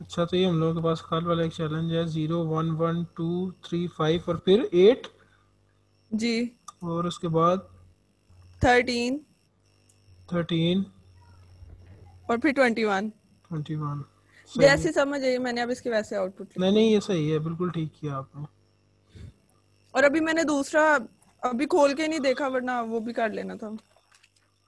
अच्छा तो ये हम लोगों के पास कल वाला एक चैलेंज है zero one one two three five और फिर एट जी। और उसके बाद? थर्टीन थर्टीन और फिर ट्वेंटी वन ट्वेंटी वन जैसे समझ आई मैंने अब इसके वैसे आउटपुट नहीं नहीं ये सही है बिल्कुल ठीक किया आपने। और अभी मैंने दूसरा अभी खोल के नहीं देखा वरना वो भी कर लेना था।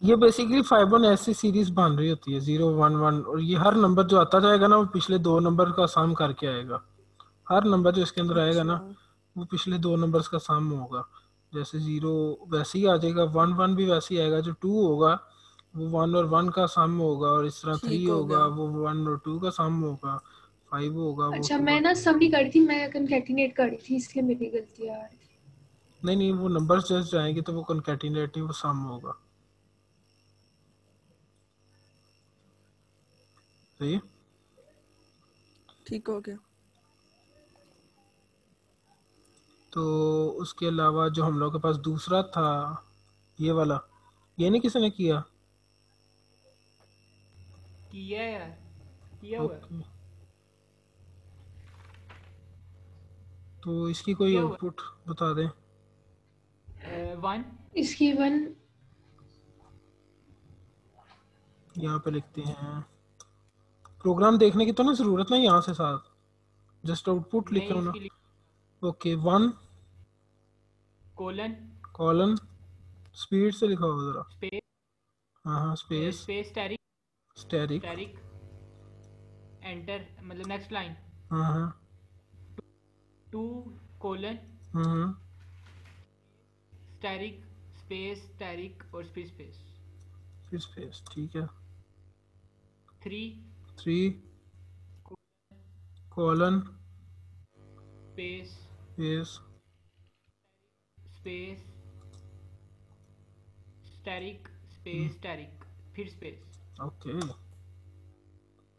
ये बेसिकली फाइव वन ऐसी सीरीज़ बन रही होती है ज़ीरो वन वन और ये हर नंबर जो आता जाएगा ना वो पिछले दो नंबर का साम करके आएगा। हर नंबर जो इसके अंदर आएगा ना अच्छा। वो पिछले दो नंबर्स का साम होगा। जैसे ज़ीरो वैसे ही आ जाएगा वन वन भी वैसे ही आएगा जो टू होगा वो वन और वन का सम होगा और इस तरह थ्री होगा। वो वन और टू का सम होगा फाइव होगा अच्छा मैं ना सम नहीं करी थी मैं कंकैटिनेट करी थी इसलिए मेरी गलती आ रही नहीं नहीं वो नंबर्स जस्ट जाएँगे तो वो कंकैटिनेटिव वो सम होगा। सही है? ठीक हो गया। तो उसके अलावा जो हम लोग के पास दूसरा था ये वाला ये नहीं किसी ने किया? किया यार किया हुआ। तो इसकी कोई आउटपुट बता दें। वन इसकी वन यहाँ पे लिखते हैं। प्रोग्राम देखने की तो ना ज़रूरत नहीं यहाँ से साथ। जस्ट आउटपुट लिखे नहीं हो ना okay one colon colon speed से लिखा हो जरा। स्पेस हाँ हाँ space space asterisk asterisk asterisk enter मतलब नेक्स्ट लाइन हाँ हाँ। Two colon hmm asterisk space asterisk और फिर स्पेस फिर स्पेस ठीक है। Three three colon space space space asterisk space asterisk फिर space okay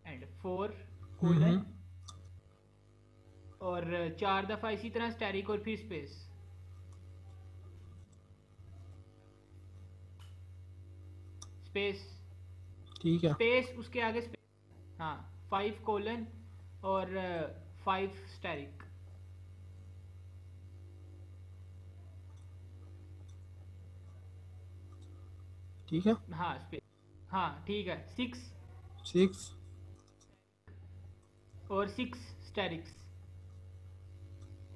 and four colon और चार दफ़ा इसी तरह स्टेरिक और फिर स्पेस स्पेस ठीक है। स्पेस उसके आगे स्पेस हाँ फाइव कोलन और फाइव स्टैरिक ठीक है? हाँ स्पेस हाँ ठीक है. सिक्स सिक्स और सिक्स स्टैरिक्स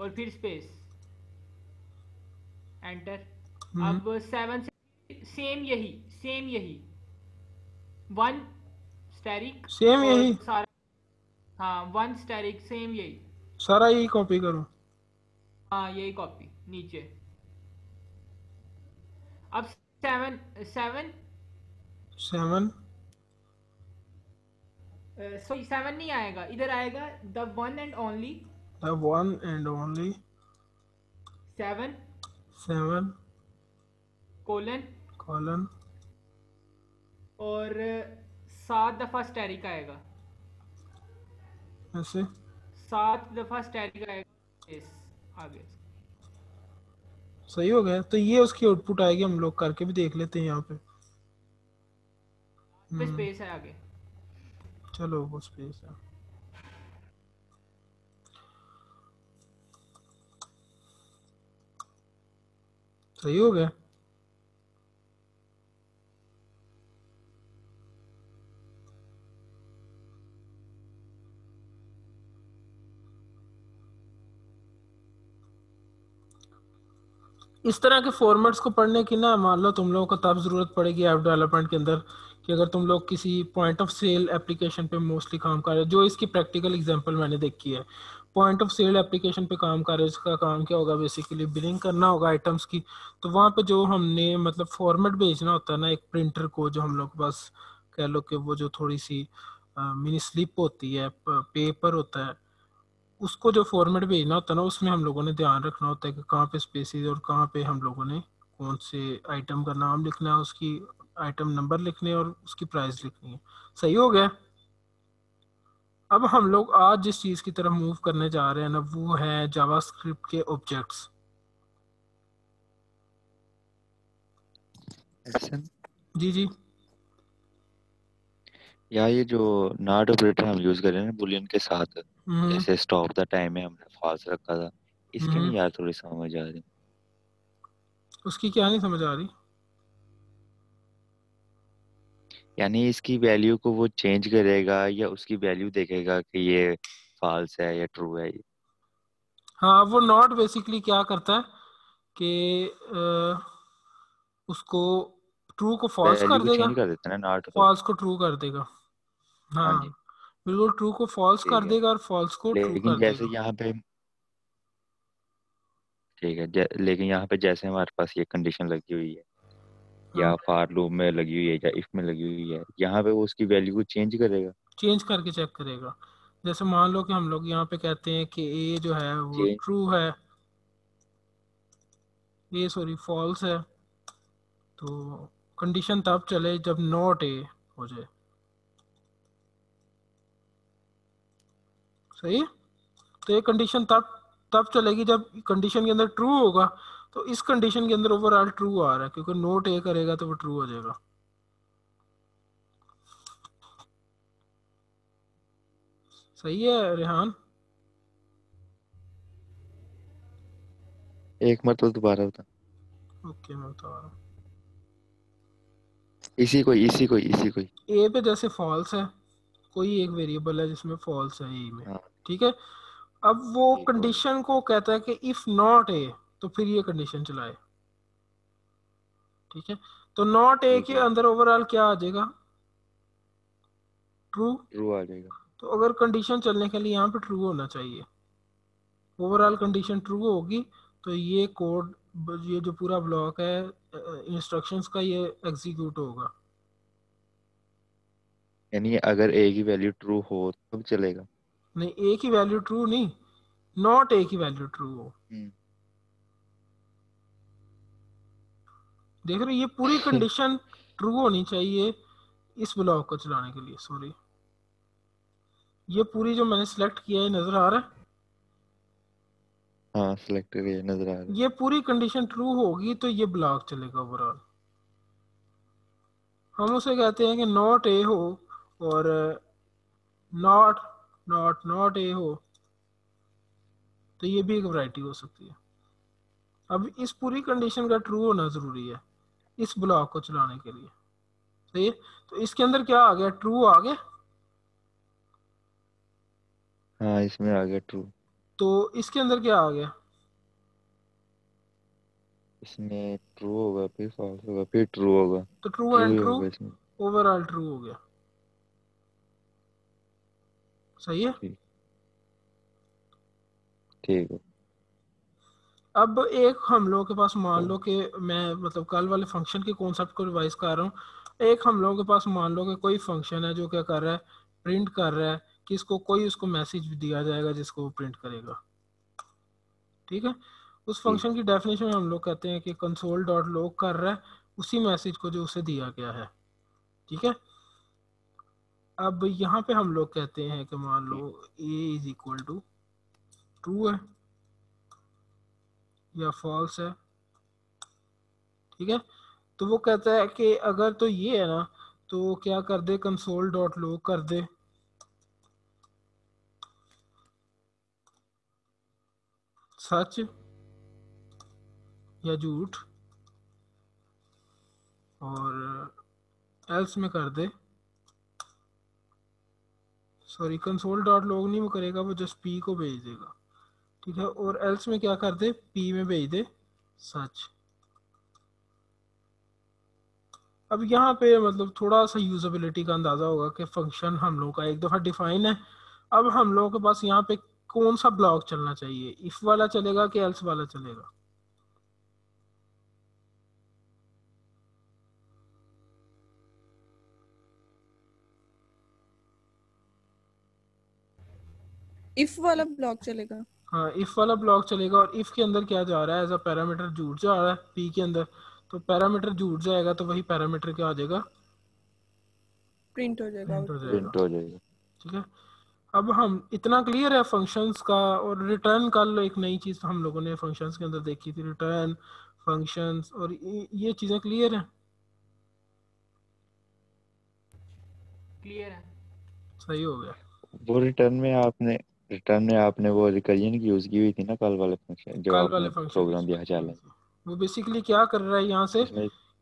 और फिर स्पेस एंटर अब सेवन से सेम यही सेम यही. वन स्टैरिक Same यही? सारा हाँ वन स्टैरिक सेम यही। सारा यही कॉपी करो। हाँ यही कॉपी नीचे। अब seven seven seven sorry seven नहीं आएगा। इधर आएगा the one and only the one and only seven seven colon colon और सात दफ़ा स्टैरिक आएगा। ऐसे? सात दफ़ा स्टैरिक आएगा। इस आगे। सही हो गया। तो ये उसकी आउटपुट आएगी हम लोग करके भी देख लेते हैं यहाँ पे। पे स्पेस है आगे। चलो वो स्पेस है। सही हो गया? इस तरह के फॉर्मेट्स को पढ़ने की ना, मान लो तुम लोगों को तब ज़रूरत पड़ेगी ऐप डेवलपमेंट के अंदर कि अगर तुम लोग किसी पॉइंट ऑफ़ सेल एप्लीकेशन पे मोस्टली काम कर रहे हो, जो इसकी प्रैक्टिकल एग्जांपल मैंने देखी है। पॉइंट ऑफ़ सेल एप्लीकेशन पे काम कर रहे हो इसका काम क्या होगा बेसिकली बिलिंग करना होगा आइटम्स की तो वहाँ पे जो हमने मतलब फॉर्मेट भेजना होता है ना, एक प्रिंटर को जो हम लोग बस कह लो कि वो जो थोड़ी सी मिनी स्लिप होती है पेपर होता है उसको जो फॉर्मेट भेजना होता है ना उसमें हम लोगों ने ध्यान रखना होता है कि कहाँ पे स्पेसिस और कहाँ पे हम लोगों ने कौन से आइटम का नाम लिखना है उसकी आइटम नंबर लिखने और उसकी प्राइस लिखनी है। सही हो गया? अब हम लोग आज जिस चीज़ की तरफ़ मूव करने जा रहे हैं ना वो है जावास्क्रिप्ट के ऑब्जेक्ट्स जी जी। या ये जो नॉट ऑपरेटर हम यूज़ कर रहे हैं बुलियन के साथ। जैसे स्टॉप द टाइम में हमने फॉल्स रखा था। इसकी हम्म। नहीं यार थोड़ी समझ आ रही उसकी क्या नहीं समझ आ रही? यानी इसकी वैल्यू को वो चेंज करेगा या उसकी वैल्यू देखेगा कि ये फॉल्स है या ट्रू है हाँ वो नॉट बेसिकली क्या करता है कि उसको ट्रू को फॉल्स कर देगा। कर देता है नॉट फॉल्स को। ट्रू कर देगा। हाँ। हाँ जी। बिल्कुल ट्रू को फॉल्स कर देगा और फॉल्स को ट्रू लेकिन कर जैसे यहाँ पे ठीक है लेकिन यहाँ पे जैसे हमारे पास ये कंडीशन लगी हुई है या हाँ। फार लूप में लगी हुई है या इफ़ में लगी हुई है यहाँ पे वो उसकी वैल्यू को चेंज करेगा। चेंज करके चेक करेगा। जैसे मान लो कि हम लोग यहाँ पे कहते हैं कि ए जो है वो ट्रू है। ए सॉरी फॉल्स है। तो कंडीशन तब चले जब नॉट ए हो जाए। सही? है? तो ये कंडीशन तब तब चलेगी जब कंडीशन के अंदर ट्रू होगा। तो इस कंडीशन के अंदर ओवरऑल ट्रू आ रहा है क्योंकि नोट ए करेगा तो वो ट्रू हो जाएगा। सही है रेहान? एक मरतबा दोबारा बता। ओके मैं बता रहा हूँ। इसी कोई इसी कोई इसी कोई ए पे जैसे फॉल्स है कोई एक वेरिएबल है जिसमें फॉल्स है ए में। हाँ। ठीक है? अब वो कंडीशन को कहता है कि इफ़ नॉट ए तो फिर ये कंडीशन चलाए। ठीक है? तो नॉट ए के अंदर ओवरऑल क्या आ जाएगा? ट्रू ट्रू आ जाएगा। तो अगर कंडीशन चलने के लिए यहाँ पे ट्रू होना चाहिए। ओवरऑल कंडीशन ट्रू होगी तो ये कोड ये जो पूरा ब्लॉक है इंस्ट्रक्शंस का ये एग्जीक्यूट होगा। यानी अगर ए की वैल्यू ट्रू हो तब चलेगा। नहीं ए की वैल्यू ट्रू नहीं नॉट ए की वैल्यू ट्रू हो। हम्म। देख रहे ये पूरी कंडीशन ट्रू होनी चाहिए इस ब्लॉक को चलाने के लिए सॉरी ये पूरी जो मैंने सिलेक्ट किया है नज़र आ रहा है? हाँ सिलेक्ट नज़र आ रहा है। ये पूरी कंडीशन ट्रू होगी तो ये ब्लॉक चलेगा ओवरऑल हम उसे कहते हैं कि नॉट ए हो और नॉट नॉट नॉट ए हो तो ये भी एक वैरायटी हो सकती है। अब इस पूरी कंडीशन का ट्रू होना ज़रूरी है इस ब्लॉक को चलाने के लिए। सही है? तो इसके अंदर क्या आ गया? ट्रू आ गया? हाँ इसमें आ गया ट्रू तो इसके अंदर क्या आ गया? इसमें ट्रू होगा फिर फॉल्स होगा फिर ट्रू होगा। तो true and true overall true हो गया। सही है? ठीक। है। अब एक हम लोगों के पास मान लो कि मैं मतलब कल वाले फ़ंक्शन के कॉन्सेप्ट को रिवाइज कर रहा हूँ। एक हम लोगों के पास मान लो कि कोई फ़ंक्शन है जो क्या कर रहा है प्रिंट कर रहा है कि इसको कोई उसको मैसेज दिया जाएगा जिसको वो प्रिंट करेगा। ठीक है? उस फ़ंक्शन की डेफिनेशन में हम लोग कहते हैं कि कंसोल डॉट लॉग कर रहा है उसी मैसेज को जो उसे दिया गया है। ठीक है? अब यहाँ पे हम लोग कहते हैं कि मान लो A is equal to true है, या फॉल्स है, ठीक है? तो वो कहता है कि अगर तो ये है ना तो क्या कर दे कंसोल डॉट लॉग कर दे। सच या झूठ? और एल्स में कर दे। सॉरी कंसोल डॉट लॉग नहीं वो करेगा, वो जस्ट पी को भेज देगा। ठीक है? और एल्स में क्या कर दे पी में भेज दे। सच। अब यहाँ पे मतलब थोड़ा सा यूजेबिलिटी का अंदाज़ा होगा कि फ़ंक्शन हम लोग का एक दफ़ा डिफाइन है। अब हम लोगों के पास यहाँ पे कौन सा ब्लॉक चलना चाहिए? इफ़ वाला चलेगा कि एल्स वाला चलेगा? इफ़ वाला ब्लॉक चलेगा। हाँ इफ़ वाला ब्लॉक चलेगा और इफ़ के अंदर क्या जा रहा है एज अ पैरामीटर झूठ जा रहा है पी के अंदर तो पैरामीटर झूठ जाएगा तो वही पैरामीटर क्या आ जाएगा? प्रिंट हो जाएगा। प्रिंट हो जाएगा। प्रिंट हो जाएगा। ठीक है? अब हम इतना क्लियर है फ़ंक्शंस का और रिटर्न कल एक नई चीज़ हम लोगों ने फ़ंक्शंस के अंदर देखी थी रिटर्न फ़ंक्शंस और ये ये चीज़ें क्लियर हैं? क्लियर है। सही हो गया। वो रिटर्न में आपने रिटर्न में आपने वो रिकर्जन की यूज़ की हुई थी ना कल वाले फ़ंक्शन जो कल वाले फ़ंक्शन प्रोग्राम दिया चैलेंज वो बेसिकली क्या कर रहा है यहाँ से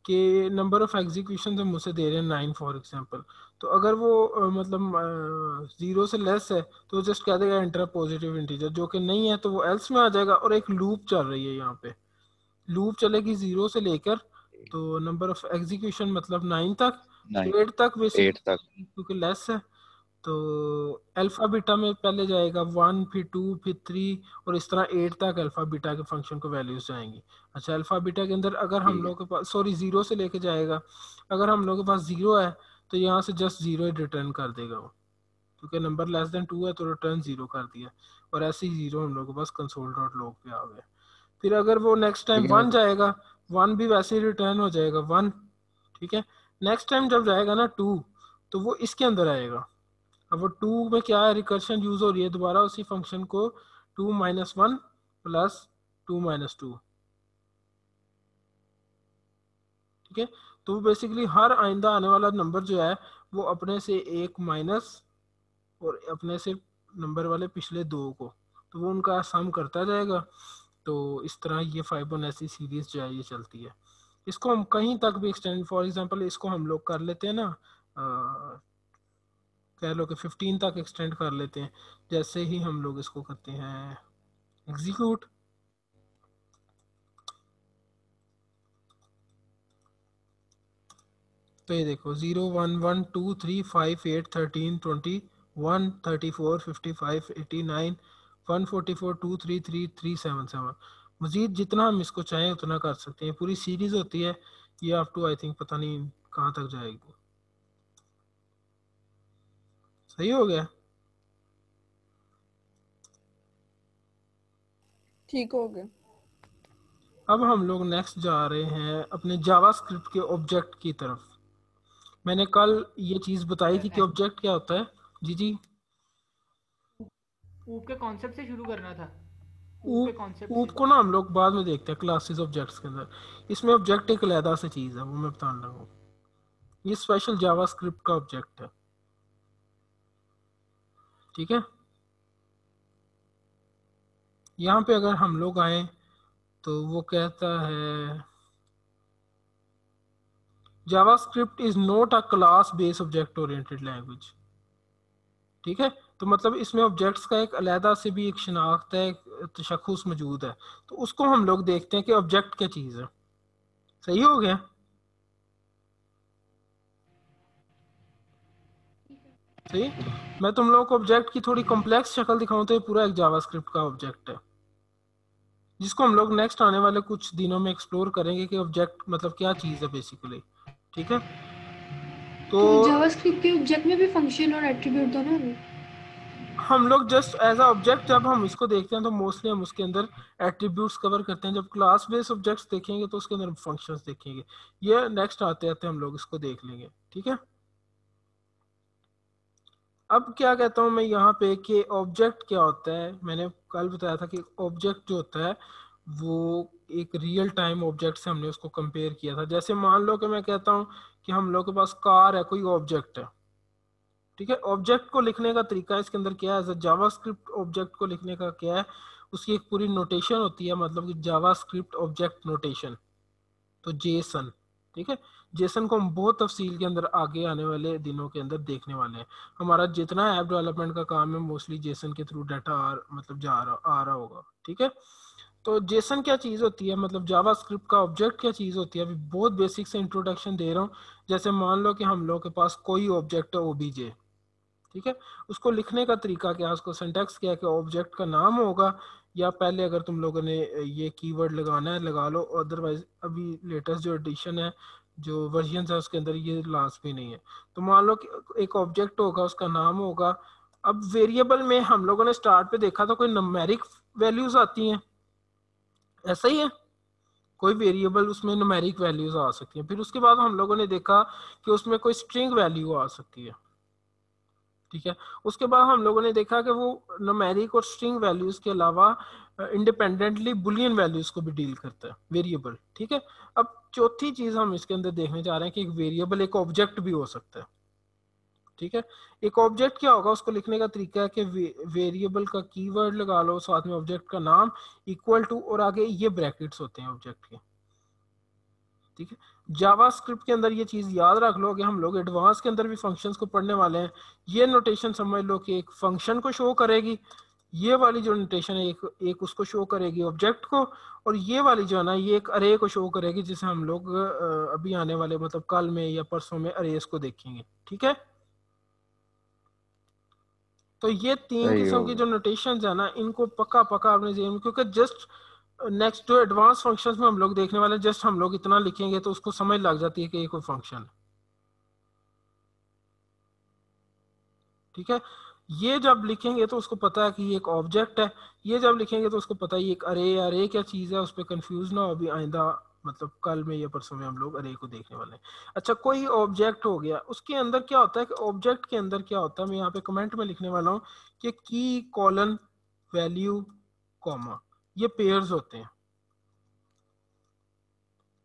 कि नंबर ऑफ़ एग्जीक्यूशन हम मुझसे दे रहे हैं नाइन फॉर एग्जांपल तो अगर वो मतलब ज़ीरो से लेस है तो जस्ट कह देगा एंटर पॉजिटिव इंटीजर जो कि नहीं है तो वो एल्स में आ जाएगा और एक लूप चल रही है यहाँ पे। लूप चलेगी ज़ीरो से लेकर तो नंबर ऑफ़ एग्जीक्यूशन मतलब नाइन तक एट तक बेसिकली क्योंकि लेस है। तो अल्फ़ा बीटा में पहले जाएगा वन फिर टू फिर थ्री और इस तरह एट तक अल्फ़ा बीटा के फ़ंक्शन को वैल्यूज़ जाएँगी अच्छा अल्फ़ा बीटा के अंदर अगर हम लोग के पास सॉरी ज़ीरो से लेके जाएगा अगर हम लोग के पास ज़ीरो है तो यहाँ से जस्ट ज़ीरो ही रिटर्न कर देगा वो। क्योंकि नंबर लेस देन टू है तो रिटर्न ज़ीरो कर दिया। और ऐसे ही ज़ीरो हम लोग के पास कंसोल डॉट लॉग पे आ गया। फिर अगर वो नेक्स्ट टाइम वन जाएगा वन भी वैसे ही रिटर्न हो जाएगा वन ठीक है? नेक्स्ट टाइम जब जाएगा ना टू तो वो इसके अंदर आएगा। अब वो टू में क्या है? रिकर्शन यूज़ हो रही है दोबारा उसी फ़ंक्शन को two minus one plus two minus two ठीक है? तो बेसिकली हर आइंदा आने वाला नंबर जो है वो अपने से एक माइनस और अपने से नंबर वाले पिछले दो को। तो वो उनका सम करता जाएगा। तो इस तरह ये फाइबोनेसी सीरीज़ जो है ये चलती है। इसको हम कहीं तक भी एक्सटेंड फॉर एग्जांपल इसको हम लोग कर लेते हैं ना अ, कह लो कि 15 तक एक्सटेंड कर लेते हैं, जैसे ही हम लोग इसको करते हैं एग्जीक्यूट तो ये देखो zero one one two three five eight thirteen twenty one thirty four fifty five eighty nine one forty four two three three three seven seven मजीद जितना हम इसको चाहें उतना कर सकते हैं। पूरी सीरीज़ होती है, ये अप टू आई थिंक पता नहीं कहाँ तक जाएगी। सही हो गया। ठीक हो गया। अब हम लोग नेक्स्ट जा रहे हैं अपने जावास्क्रिप्ट के ऑब्जेक्ट की तरफ़। मैंने कल ये चीज़ बताई थी कि ऑब्जेक्ट क्या होता है। जी जी। ऊप के कॉन्सेप्ट से शुरू करना था। ऊप ऊप के कॉन्सेप्ट ऊप को ना हम लोग बाद में देखते हैं क्लासेस ऑब्जेक्ट्स के अंदर। इसमें ऑब्जेक्ट एक अलहदा से चीज़ है वो मैं बताने लगा हूँ। ये स्पेशल जावास्क्रिप्ट का ऑब्जेक्ट है। ठीक है? यहाँ पे अगर हम लोग आए तो वो कहता है, JavaScript is not a class based object oriented language. ठीक है? तो मतलब इसमें ऑब्जेक्ट्स का एक अलहदा से भी एक शनाख्त है तशखुस मौजूद है। तो उसको हम लोग देखते हैं कि ऑब्जेक्ट क्या चीज़ है। सही हो गया? सही? मैं तुम लोगों को ऑब्जेक्ट की थोड़ी कॉम्प्लेक्स शक्ल दिखाऊँ तो ये पूरा एक जावास्क्रिप्ट का ऑब्जेक्ट है। जिसको हम लोग नेक्स्ट आने वाले कुछ दिनों में एक्सप्लोर करेंगे कि ऑब्जेक्ट मतलब क्या चीज़ है बेसिकली ठीक है? तो तो जावास्क्रिप्ट के ऑब्जेक्ट में भी फ़ंक्शन और एट्रीब्यूट दोनों हम लोग जस्ट एज अ ऑब्जेक्ट जब हम इसको देखते हैं तो मोस्टली हम उसके अंदर एट्रीब्यूट्स कवर करते हैं। जब क्लास बेस्ड ऑब्जेक्ट्स देखेंगे तो उसके अंदर फ़ंक्शंस देखेंगे। ये नेक्स्ट आते आते हम लोग इसको देख लेंगे ठीक है? अब क्या कहता हूँ मैं यहाँ पे कि ऑब्जेक्ट क्या होता है? मैंने कल बताया था कि ऑब्जेक्ट जो होता है, वो एक रियल टाइम ऑब्जेक्ट से हमने उसको कंपेयर किया था। जैसे मान लो कि मैं कहता हूँ कि हम लोग के पास कार है, कोई ऑब्जेक्ट है। ठीक है? ऑब्जेक्ट को लिखने का तरीका इसके अंदर क्या है? जावास्क्रिप्ट ऑब्जेक्ट को लिखने का क्या है? उसकी एक पूरी नोटेशन होती है मतलब कि जावास्क्रिप्ट ऑब्जेक्ट नोटेशन तो जेसन ठीक है? जेसन को हम बहुत तफसील के अंदर आगे आने वाले दिनों के अंदर देखने वाले हैं। हमारा जितना ऐप डेवलपमेंट का काम है मोस्टली जेसन के थ्रू डाटा आ मतलब जा रहा, आ रहा होगा, ठीक है? तो जेसन क्या चीज़ होती है? मतलब जावास्क्रिप्ट का ऑब्जेक्ट क्या चीज़ होती है? अभी बहुत बेसिक से इंट्रोडक्शन दे रहा हूँ। जैसे मान लो कि हम लोग के पास कोई ऑब्जेक्ट है ओबीजे ठीक है? उसको लिखने का तरीका क्या है? उसको सेंटेक्स क्या है कि ऑब्जेक्ट का नाम होगा या पहले अगर तुम लोगों ने ये कीवर्ड लगाना है, लगा लो अदरवाइज़ अभी लेटेस्ट जो एडिशन है, जो वर्जन है उसके अंदर ये लास्ट भी नहीं है। तो मान लो कि एक ऑब्जेक्ट होगा, उसका नाम होगा, अब वेरिएबल में हम लोगों ने स्टार्ट पे देखा था कोई नमेरिक वैल्यूज़ आती हैं। ऐसा ही है। कोई वेरिएबल उसमें नमेरिक वैल्यूज़ आ सकती हैं। फिर उसके बाद हम लोगों ने देखा कि उसमें कोई स्ट्रिंग वैल्यू आ सकती है। ठीक है? उसके बाद हम लोगों ने देखा कि वो न्यूमेरिक और स्ट्रिंग वैल्यूज़ के अलावा इंडिपेंडेंटली बुलियन वैल्यूज़ को भी डील करता है वेरिएबल ठीक है? अब चौथी चीज़ हम इसके अंदर देखने जा रहे हैं कि एक वेरिएबल एक ऑब्जेक्ट भी हो सकता है, ठीक है? एक ऑब्जेक्ट क्या होगा? उसको लिखने का तरीका है कि वेरिएबल का कीवर्ड लगा लो, साथ में ऑब्जेक्ट का नाम इक्वल टू और आगे ये ब्रैकेट्स होते हैं ऑब्जेक्ट के। ठीक है? जावा स्क्रिप्ट के अंदर ये चीज़ याद रख लो कि हम लोग एडवांस के अंदर भी फ़ंक्शंस को पढ़ने वाले हैं। ये नोटेशन समझ लो कि एक फ़ंक्शन को शो करेगी। ये वाली जो नोटेशन है एक एक उसको शो करेगी ऑब्जेक्ट को और ये वाली जो है ना ये एक अरे को शो करेगी जिसे हम लोग अभी आने वाले मतलब कल में या परसों में अरेस को देखेंगे। ठीक है? तो ये तीन किस्म की जो नोटेशन है ना इनको पक्का पक्का आपने क्योंकि जस्ट नेक्स्ट जो एडवांस फ़ंक्शंस में हम लोग देखने वाले जस्ट हम लोग इतना लिखेंगे तो उसको समझ लग जाती है कि ये कोई फ़ंक्शन ठीक है? ये जब लिखेंगे तो उसको पता है कि ये एक ऑब्जेक्ट है। ये जब लिखेंगे तो उसको पता है ये एक अरे अरे क्या चीज़ है? उस पर कंफ्यूज ना हो, अभी आइंदा मतलब कल में या परसों में हम लोग अरे को देखने वाले हैं। अच्छा कोई ऑब्जेक्ट हो गया। उसके अंदर क्या होता है कि ऑब्जेक्ट के अंदर क्या होता है? मैं यहाँ पे कमेंट में लिखने वाला हूँ कि की कॉलन वैल्यू कॉमा ये पेयर्स होते हैं।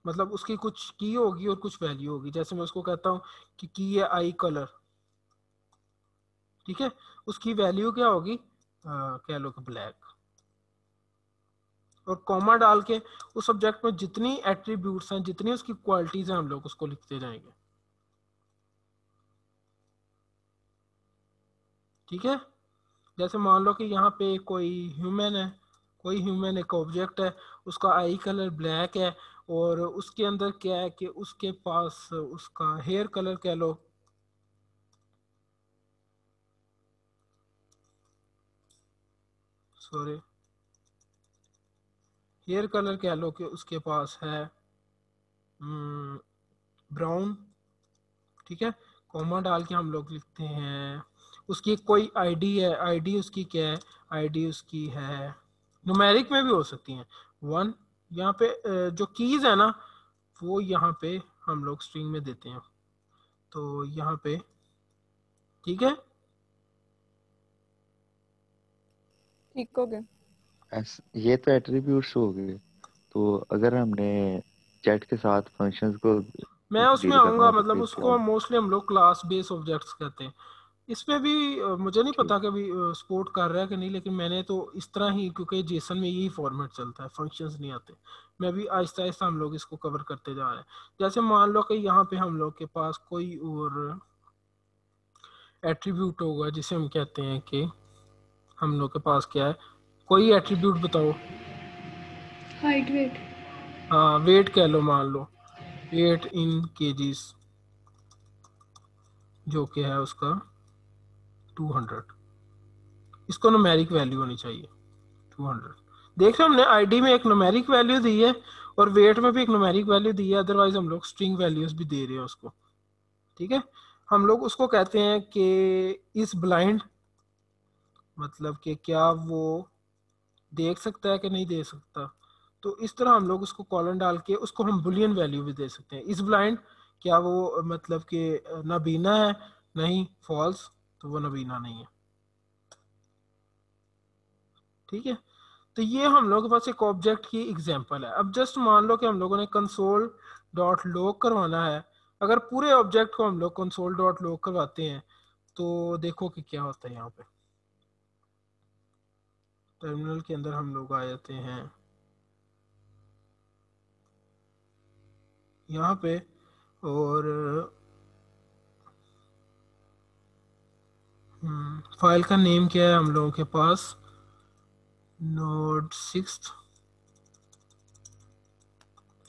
मतलब उसकी कुछ की होगी और कुछ वैल्यू होगी। जैसे मैं उसको कहता हूँ कि की है आई कलर ठीक है? उसकी वैल्यू क्या होगी? कह लो कि ब्लैक और कॉमा डाल के उस सब्जेक्ट में जितनी एट्रीब्यूट्स हैं, जितनी उसकी क्वालिटीज हैं, हम लोग उसको लिखते जाएँगे। ठीक है? जैसे मान लो कि यहाँ पे कोई ह्यूमन है कोई ह्यूमन एक ऑब्जेक्ट है उसका आई कलर ब्लैक है और उसके अंदर क्या है कि उसके पास उसका हेयर कलर कह लो। सॉरी हेयर कलर कह लो कि उसके पास है ब्राउन हम्म, ठीक है? कॉमा डाल के हम लोग लिखते हैं। उसकी कोई आईडी है आईडी उसकी क्या है? आईडी उसकी है नुमेरिक में भी हो सकती हैं। वन यहाँ पे जो कीज है ना वो यहाँ पे हम लोग स्ट्रिंग में देते हैं। तो यहाँ पे ठीक है? ठीक हो गया। ये तो एट्रीब्यूट्स हो गए। तो अगर हमने चैट के साथ फ़ंक्शंस को मैं उसमें आऊँगा मतलब उसको मोस्टली हम लोग क्लास बेस ऑब्जेक्ट्स कहते हैं। इसमें भी मुझे नहीं पता कि अभी सपोर्ट कर रहा है कि नहीं लेकिन मैंने तो इस तरह ही क्योंकि जेसन में यही फॉर्मेट चलता है फ़ंक्शंस नहीं आते। मैं भी आहिस्ता आहिस्ता हम लोग इसको कवर करते जा रहे हैं। जैसे मान लो कि यहाँ पे हम लोग के पास कोई और एट्रीब्यूट होगा जिसे हम कहते हैं कि हम लोग के पास क्या है। कोई एट्रीब्यूट बताओ। हाइट वेट हाँ वेट कह लो मान लो। वेट इन केजीज जो कि है उसका। 200 इसको नोमेरिक वैल्यू होनी चाहिए 200 देख रहे हमने आईडी में एक नोमेरिक वैल्यू दी है और वेट में भी एक नोमेरिक वैल्यू दी है अदरवाइज़ हम लोग स्ट्रिंग वैल्यूज़ भी दे रहे हैं उसको। ठीक है? हम लोग उसको कहते हैं कि इस ब्लाइंड मतलब कि क्या वो देख सकता है कि नहीं दे सकता? तो इस तरह हम लोग उसको कॉलन डाल के उसको हम बुलियन वैल्यू भी दे सकते हैं। इस ब्लाइंड क्या वो मतलब कि नबीना है, नहीं फॉल्स तो वो नबीना नहीं है। ठीक है? तो ये हम लोग के पास एक ऑब्जेक्ट की एग्जांपल है। अब जस्ट मान लो कि हम लोगों ने कंसोल डॉट लॉग करवाना है। अगर पूरे ऑब्जेक्ट को हम लोग कंसोल डॉट लॉग करवाते हैं तो देखो कि क्या होता है यहाँ पे। टर्मिनल के अंदर हम लोग आ जाते हैं। यहाँ पे और फ़ाइल का नेम क्या है हम लोगों के पास? नोड सिक्स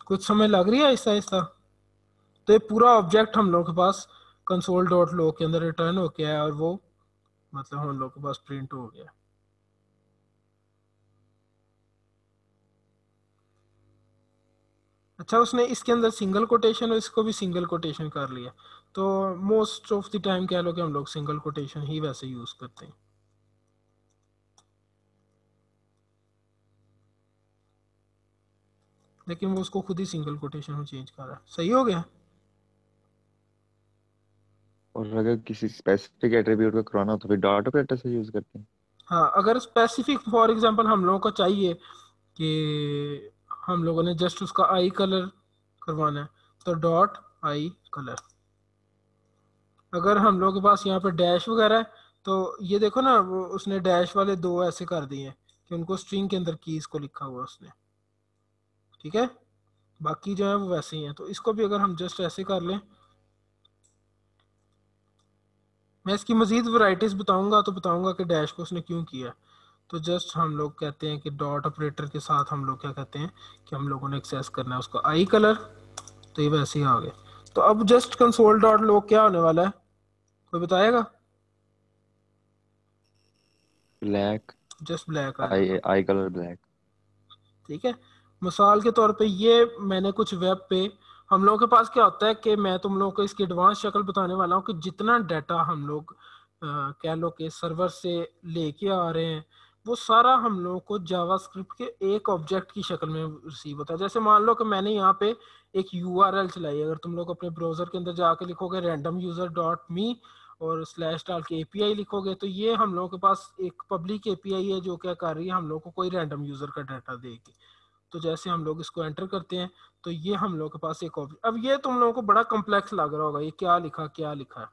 कुछ समय लग रही है ऐसा ऐसा। तो ये पूरा ऑब्जेक्ट हम लोगों के पास कंसोल डॉट लो के अंदर रिटर्न हो गया है और वो मतलब हम लोग के पास प्रिंट हो गया अच्छा उसने इसके अंदर सिंगल कोटेशन और इसको भी सिंगल कोटेशन कर लिया तो मोस्ट ऑफ़ द टाइम कह लो कि हम लोग सिंगल कोटेशन ही वैसे यूज़ करते हैं। लेकिन वो उसको खुद ही सिंगल कोटेशन में चेंज कर रहा है। सही हो गया? और अगर किसी स्पेसिफिक एट्रीब्यूट को करवाना हो तो फिर डॉट ऑपरेटर से यूज़ करते हैं। हाँ अगर स्पेसिफिक फॉर एग्जांपल हम लोगों को चाहिए कि हम लोगों ने जस्ट उसका आई कलर करवाना है तो डॉट आई कलर अगर हम लोग के पास यहाँ पे डैश वगैरह है तो ये देखो ना, वो उसने डैश वाले दो ऐसे कर दिए हैं कि उनको स्ट्रिंग के अंदर कीज को लिखा हुआ उसने। ठीक है? बाकी जो है वो वैसे ही है। तो इसको भी अगर हम जस्ट ऐसे कर लें। मैं इसकी मजीद वैरायटीज बताऊँगा तो बताऊँगा कि डैश को उसने क्यों किया। तो जस्ट हम लोग कहते हैं कि डॉट ऑपरेटर के साथ हम लोग क्या कहते हैं कि हम लोगों ने एक्सेस करना है उसको। आई कलर तो ये वैसे ही आ गए तो अब जस्ट कंसोल डॉट लॉग क्या होने वाला है? कोई बताएगा? Black just black eye eye colour black ठीक है? मिसाल के तौर पे ये मैंने कुछ वेब पे हम लोगों के पास क्या होता है कि मैं तुम लोगों को इसकी एडवांस शक्ल बताने वाला हूँ कि जितना डाटा हम लोग कह लो कि सर्वर से लेके आ रहे हैं वो सारा हम लोगों को जावास्क्रिप्ट के एक ऑब्जेक्ट की शक्ल में रिसीव होता है। जैसे मान लो कि मैंने यहाँ पे एक यू आर एल चलाई अगर तुम लोग अपने ब्राउज़र के अंदर जाके लिखोगे रैंडम यूज़र डॉट मी और स्लैश डाल के एपीआई लिखोगे तो ये हम लोगों के पास एक पब्लिक एपीआई है जो क्या कर रही है, हम लोग को कोई रैंडम यूज़र का डाटा देगी तो जैसे हम लोग इसको एंटर करते हैं तो ये हम लोग के पास एक ऑब्जेक्ट अब ये तुम लोगों को बड़ा कम्प्लेक्स लग रहा होगा, ये क्या लिखा क्या लिखा। है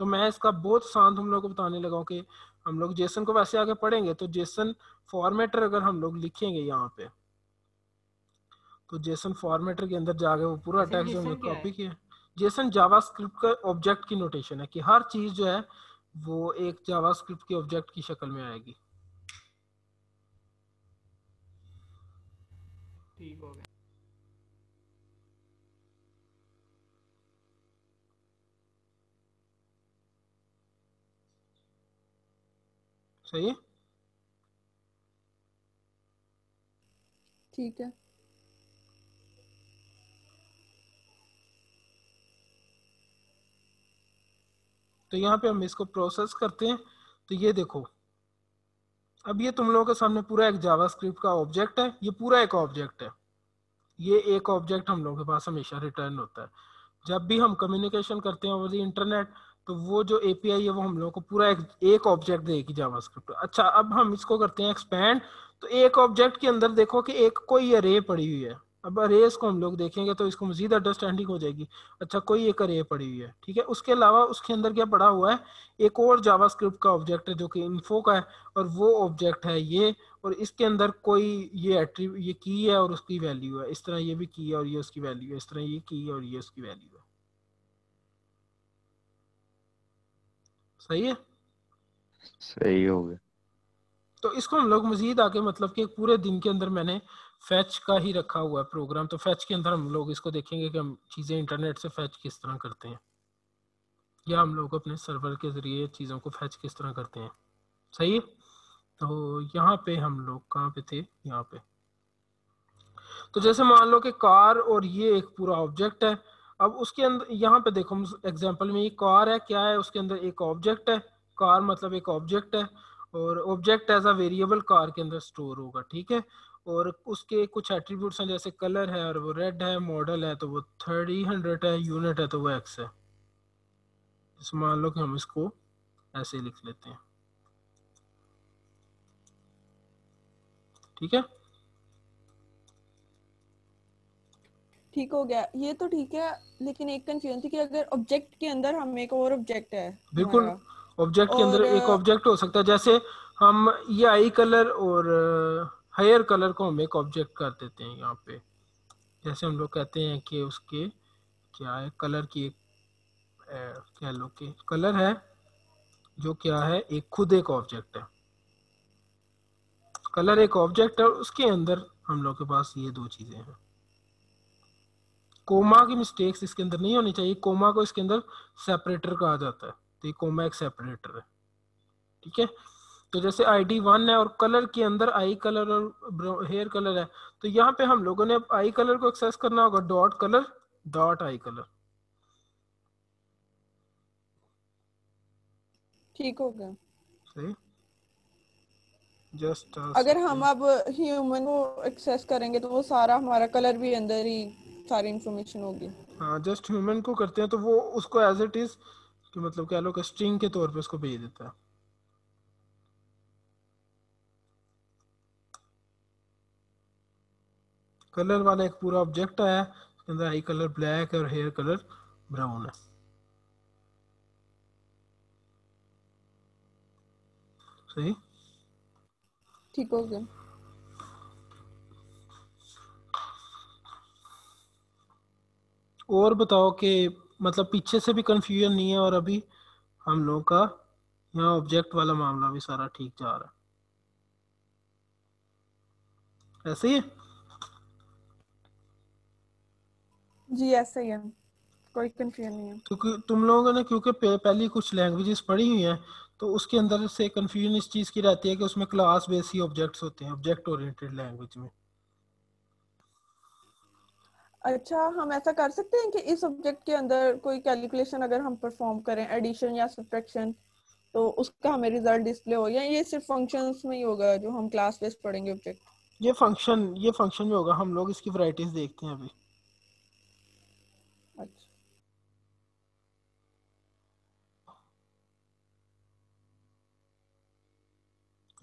तो मैं इसका बहुत आसान तुम लोग को बताने लगा कि हम लोग जेसन को वैसे आगे पढ़ेंगे तो जेसन फॉर्मेटर अगर हम लोग लिखेंगे यहाँ पे तो जेसन फॉर्मेटर के अंदर जाके वो पूरा टेक्स्ट हमने कॉपी किया जेसन जावास्क्रिप्ट का ऑब्जेक्ट की नोटेशन है कि हर चीज़ जो है वो एक जावास्क्रिप्ट के ऑब्जेक्ट की शक्ल में आएगी। ठीक हो गया। सही है? ठीक है। तो यहाँ पे हम इसको प्रोसेस करते हैं। तो ये देखो। अब ये तुम लोगों के सामने पूरा एक जावास्क्रिप्ट का ऑब्जेक्ट है। ये पूरा एक ऑब्जेक्ट है। ये एक ऑब्जेक्ट हम लोगों के पास हमेशा रिटर्न होता है। जब भी हम कम्युनिकेशन करते हैं ओवर इंटरनेट तो वो जो एपीआई है, वो हम लोगों को पूरा एक एक ऑब्जेक्ट देगी जावास्क्रिप्ट। अच्छा अब हम इसको करते हैं एक्सपैंड तो एक ऑब्जेक्ट के अंदर देखो कि एक कोई अरे पड़ी हुई है। अब अरेज को हम लोग देखेंगे तो इसको मजीद अंडरस्टैंडिंग हो जाएगी। अच्छा कोई एक अरे पड़ी हुई है ठीक है? उसके अलावा उसके अंदर क्या पड़ा हुआ है? एक और जावास्क्रिप्ट का ऑब्जेक्ट है जो कि इन्फो का है और वो ऑब्जेक्ट है ये और इसके अंदर कोई ये एट्री ये की है और उसकी वैल्यू है। इस तरह ये भी की है और ये उसकी वैल्यू है। इस तरह ये की है और ये उसकी वैल्यू है। सही है? सही हो गया। तो इसको हम लोग मजीद आके मतलब कि पूरे दिन के अंदर मैंने फैच का ही रखा हुआ है प्रोग्राम तो फैच के अंदर हम लोग इसको देखेंगे कि हम चीज़ें इंटरनेट से फैच किस तरह करते हैं। या हम लोग अपने सर्वर के ज़रिए चीज़ों को फैच किस तरह करते हैं। सही? है तो यहाँ पे हम लोग कहाँ पे थे? यहाँ पे। तो जैसे मान लो कि कार और ये एक पूरा ऑब्जेक्ट है, अब उसके अंदर यहाँ पे देखो एग्ज़ाम्पल में ये कार है, क्या है? उसके अंदर एक ऑब्जेक्ट है। कार मतलब एक ऑब्जेक्ट है और object as a variable car के अंदर स्टोर होगा, ठीक है? और उसके कुछ एट्रीब्यूट्स हैं जैसे कलर है और वो रेड है मॉडल है तो वो थर्टी हंड्रेड है यूनिट है तो वो एक्स है। जैसे मान लो कि हम इसको ऐसे लिख लेते हैं। ठीक है? ठीक हो गया। ये तो ठीक है लेकिन एक कंफ्यूजन थी कि अगर ऑब्जेक्ट के अंदर हम एक और ऑब्जेक्ट है बिल्कुल। ऑब्जेक्ट के अंदर एक ऑब्जेक्ट हो सकता है जैसे हम ये आई कलर और हायर कलर को हम एक ऑब्जेक्ट कर देते हैं यहाँ पे। जैसे हम लोग कहते हैं कि उसके क्या है कलर की एक कह लो कि कलर है जो क्या है, एक खुद एक ऑब्जेक्ट है। कलर एक ऑब्जेक्ट है और उसके अंदर हम लोग के पास ये दो चीज़ें हैं। कोमा की मिस्टेक्स इसके अंदर नहीं होनी चाहिए कोमा को इसके अंदर सेपरेटर कहा जाता है। तो ये कोमा एक सेपरेटर है। ठीक है? तो जैसे आई डी वन है और कलर के अंदर आई कलर और हेयर कलर है तो यहाँ पे हम लोगों ने अब आई कलर को एक्सेस करना होगा dot colour dot eye colour ठीक हो गया। सही जस्ट अगर हम अब ह्यूमन को एक्सेस करेंगे तो वो सारा हमारा कलर भी अंदर ही सारी इंफॉर्मेशन होगी। हाँ जस्ट ह्यूमन को करते हैं तो वो उसको एज इट इज़ मतलब कह लो कि स्ट्रिंग के तौर पे उसको भेज देता है। कलर वाला एक पूरा ऑब्जेक्ट आया उसके अंदर आई कलर ब्लैक और हेयर कलर ब्राउन है। सही? ठीक हो गया। और बताओ कि मतलब पीछे से भी कंफ्यूजन नहीं है और अभी हम लोग का यहाँ ऑब्जेक्ट वाला मामला भी सारा ठीक जा रहा है। ऐसे ही है? जी ऐसे ही है। कोई कंफ्यूजन नहीं है। क्योंकि तुम लोगों ने क्योंकि पह- पहली कुछ लैंग्वेजेस पढ़ी हुई हैं तो उसके अंदर से कंफ्यूजन इस चीज़ की रहती है कि उसमें क्लास बेस ही ऑब्जेक्ट्स होते हैं ऑब्जेक्ट ओरिएंटेड लैंग्वेज में। अच्छा हम ऐसा कर सकते हैं कि इस सब्जेक्ट के अंदर कोई कैलकुलेशन अगर हम परफॉर्म करें एडिशन या सब्ट्रैक्शन तो उसका हमें रिज़ल्ट डिस्प्ले हो या ये सिर्फ़ फ़ंक्शंस में ही होगा जो हम क्लास बेस्ड पढ़ेंगे ऑब्जेक्ट ये फ़ंक्शन ये फ़ंक्शन में होगा हम लोग इसकी वैरायटीज देखते हैं अभी अच्छा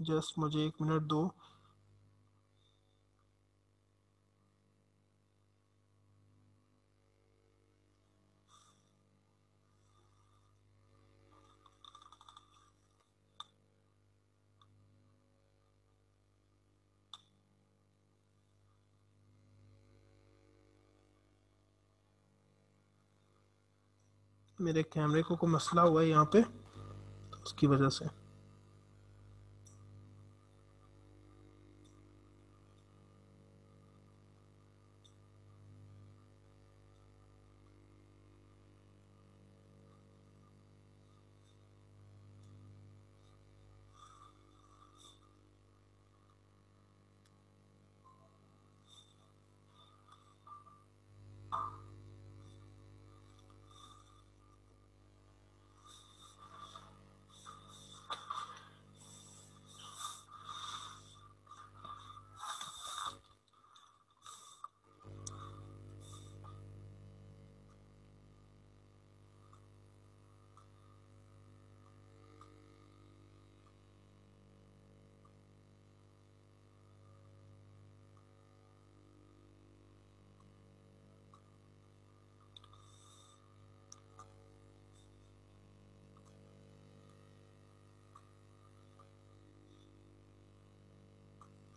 जस्ट मुझे एक मिनट दो। मेरे कैमरे को कोई मसला हुआ है यहाँ पे तो उसकी वजह से।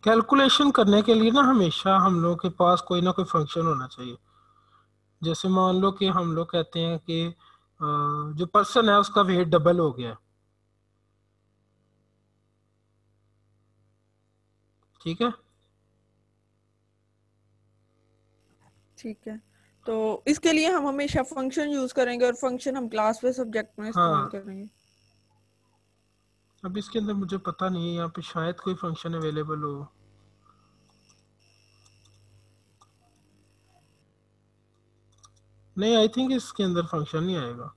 कैलकुलेशन करने के लिए ना हमेशा हम लोग के पास कोई ना कोई फ़ंक्शन होना चाहिए। जैसे मान लो कि हम लोग कहते हैं कि जो पर्सन है उसका वेट डबल हो गया। ठीक है? ठीक है। तो इसके लिए हम हमेशा फ़ंक्शन यूज़ करेंगे और फ़ंक्शन हम क्लास में सब्जेक्ट में इस्तेमाल हाँ। करेंगे। अब इसके अंदर मुझे पता नहीं है, यहाँ पे शायद कोई फ़ंक्शन अवेलेबल हो। नहीं आई थिंक इसके अंदर फ़ंक्शन नहीं आएगा।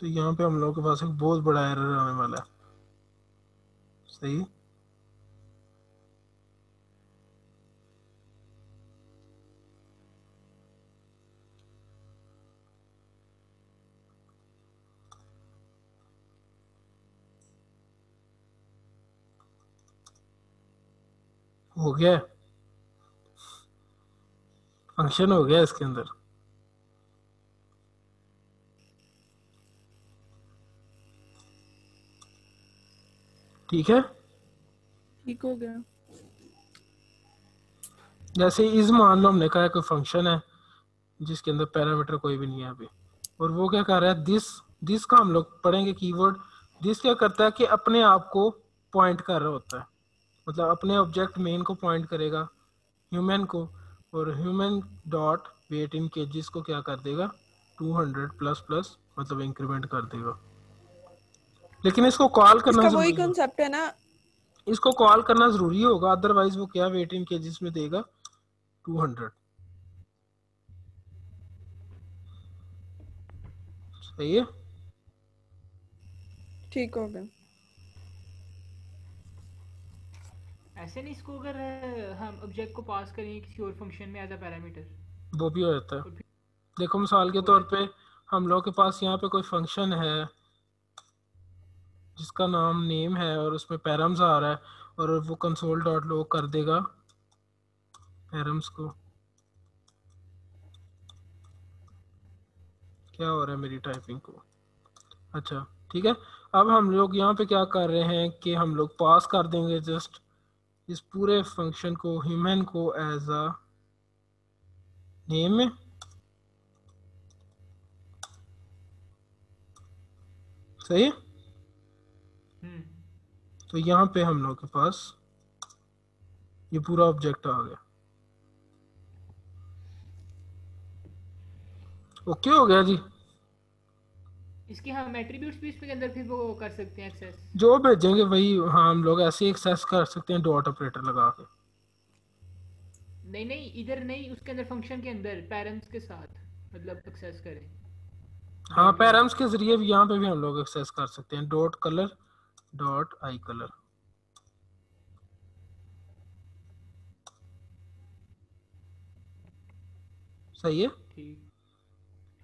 तो यहाँ पे हम लोग के पास एक बहुत बड़ा एरर आने वाला है। सही? हो गया? फ़ंक्शन हो गया इसके अंदर। ठीक है? ठीक हो गया। जैसे इस मान लो हमने कहा कोई फ़ंक्शन है जिसके अंदर पैरामीटर कोई भी नहीं है अभी। और वो क्या कर रहा है? दिस दिस का हम लोग पढ़ेंगे कीवर्ड दिस क्या करता है कि अपने आप को पॉइंट कर रहा होता है। मतलब अपने ऑब्जेक्ट मेन को पॉइंट करेगा ह्यूमन को। और human dot weight in kgs को क्या कर देगा? 200 प्लस प्लस मतलब इंक्रीमेंट कर देगा। लेकिन इसको कॉल करना इसका वही है। कंसेप्ट है ना। इसको कॉल करना ज़रूरी होगा अदरवाइज़ वो क्या वेट इन केजीस में देगा? 200 सही है? ठीक हो गया। ऐसे नहीं इसको अगर हम ऑब्जेक्ट को पास करेंगे किसी और फ़ंक्शन में एज अ पैरामीटर वो भी हो जाता है। देखो मिसाल के तौर पे हम लोग के पास यहाँ पे कोई फ़ंक्शन है जिसका नाम नेम है और उसमें पैरम्स आ रहा है और वो कंसोल डॉट लॉग कर देगा पैरम्स को। क्या हो रहा है मेरी टाइपिंग को? अच्छा ठीक है। अब हम लोग यहाँ पे क्या कर रहे हैं कि हम लोग पास कर देंगे जस्ट इस पूरे फ़ंक्शन को ह्यूमन को एज अ नेम सही? है तो यहाँ पे हम लोग के पास ये पूरा ऑब्जेक्ट आ गया। ओके हो गया जी। इसके हम एट्रीब्यूट्स भी इसके अंदर फिर वो कर सकते हैं एक्सेस जो भेजेंगे वही हाँ हम लोग ऐसे एक्सेस कर सकते हैं डॉट ऑपरेटर लगा के। नहीं नहीं इधर नहीं उसके अंदर फ़ंक्शन के अंदर पेरेंट्स के साथ मतलब एक्सेस करें। हाँ पैरम्स के ज़रिए भी यहाँ पे भी हम लोग एक्सेस कर सकते हैं। Dot colour dot eye colour सही है?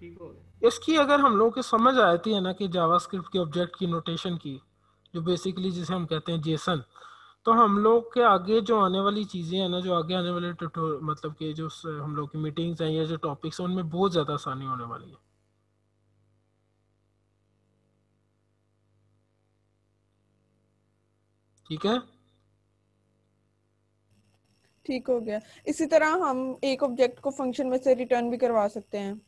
ठीक हो इसकी अगर हम लोग को समझ आती है ना कि जावास्क्रिप्ट के ऑब्जेक्ट की नोटेशन की जो बेसिकली जिसे हम कहते हैं जेसन तो हम लोग के आगे जो आने वाली चीज़ें हैं ना जो आगे आने वाले मतलब कि जो हम लोग की मीटिंग्स हैं या जो टॉपिक्स हैं उनमें बहुत ज़्यादा आसानी होने वाली है। ठीक है? ठीक हो गया। इसी तरह हम एक ऑब्जेक्ट को फ़ंक्शन में से रिटर्न भी करवा सकते हैं।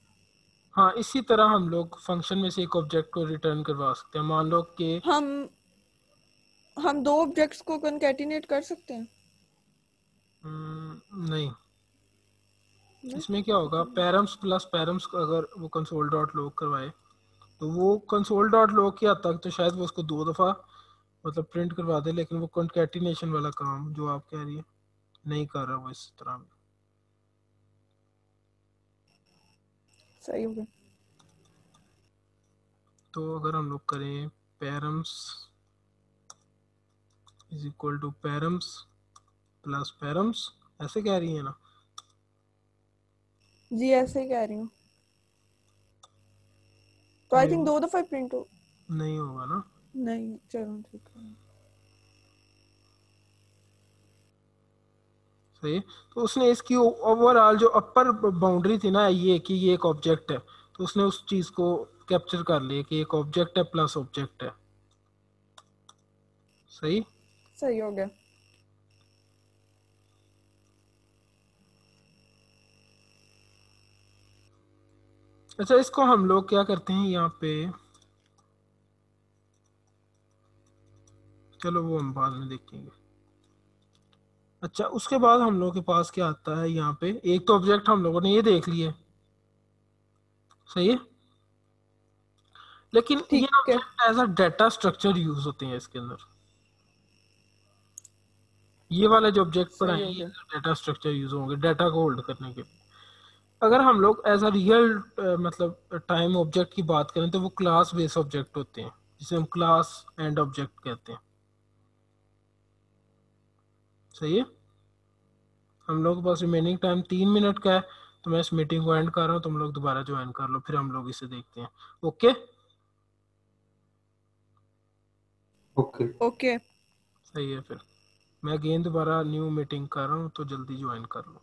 हाँ इसी तरह हम लोग फ़ंक्शन में से एक ऑब्जेक्ट को रिटर्न करवा सकते हैं। मान लो कि हम हम दो ऑब्जेक्ट्स को कंकैटिनेट कर सकते हैं? हम्म, नहीं। इसमें क्या होगा? पैरम्स प्लस पैरम्स अगर वो कंसोल डॉट लॉग करवाए तो वो कंसोल डॉट लॉग की हद तक तो शायद वो उसको दो दफ़ा मतलब प्रिंट करवा दे लेकिन वो कंकैटिनेशन वाला काम जो आप कह रही है नहीं कर रहा वो इस तरह सही हो गया। तो अगर हम लोग करें params is equal to params plus params ऐसे कह रही है ना? जी ऐसे ही कह रही हूँ। तो आई थिंक दो दफ़ा प्रिंट हो नहीं होगा ना? नहीं चलो ठीक है। सही तो उसने इसकी ओवरऑल जो अपर बाउंड्री थी ना ये कि ये एक ऑब्जेक्ट है तो उसने उस चीज़ को कैप्चर कर लिया कि एक ऑब्जेक्ट है प्लस ऑब्जेक्ट है। सही? सही हो गया। अच्छा इसको हम लोग क्या करते हैं यहाँ पे? चलो वो हम बाद में देखेंगे। अच्छा उसके बाद हम लोग के पास क्या आता है यहाँ पे? एक तो ऑब्जेक्ट हम लोगों ने ये देख लिए। सही है? लेकिन ये object as a data structure use होते हैं इसके अंदर। ये वाले जो ऑब्जेक्ट हो। ये गया। स्ट्रक्चर यूज़ होंगे डाटा को होल्ड करने के। अगर हम लोग एज अ रियल मतलब टाइम ऑब्जेक्ट की बात करें तो वो क्लास बेस ऑब्जेक्ट होते हैं जिसे हम क्लास एंड ऑब्जेक्ट कहते हैं। सही है? हम लोग के पास रिमेनिंग टाइम तीन मिनट का है तो मैं इस मीटिंग को एंड कर रहा हूँ तुम लोग दोबारा ज्वाइन कर लो फिर हम लोग इसे देखते हैं। ओके ओके ओके सही है फिर। मैं अगेन दोबारा न्यू मीटिंग कर रहा हूँ तो जल्दी ज्वाइन कर लो।